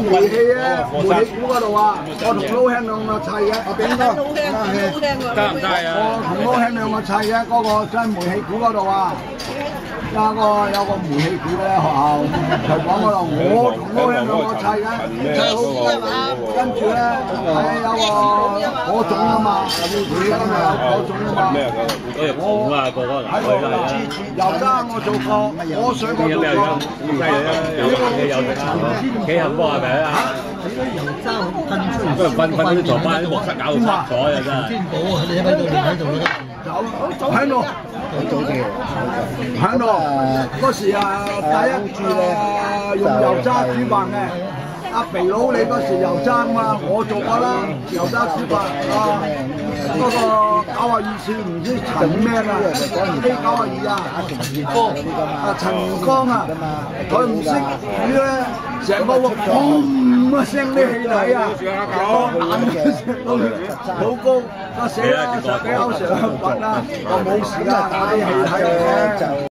煤气咧，煤气股嗰度啊，我同撈兄兩個砌嘅。阿炳哥，得唔得啊？我同撈兄兩個砌嘅，嗰个真係煤气股嗰度啊。有個有個煤氣股咧學校就講嗰度，我同撈兄兩個砌嘅，砌好跟住咧係有個火種啊嘛，煤今日有火種啊嘛。嗰日紅啊，個個喺度啦，油渣我做過，火水我做過。犀利啦，有有有食啊，幾幸福係咪啊？不如分分啲坐翻啲木室搞到拆咗啊！真係。天寶啊，你喺度，你喺度啦。走喺度，喺度。嗰時啊，第一誒用油渣煮飯嘅。阿肥佬你嗰時油渣嘛，我做過啦，油渣煮飯啊。嗰個九啊二次唔知陳咩啊，A 九啊二啊，啊陳光啊，佢唔識煮咧，成個鑊砰一聲啲氣體啊，個眼好高，個死啦，十幾口上品啦，我冇事啦，嗰啲氣體嚟嘅。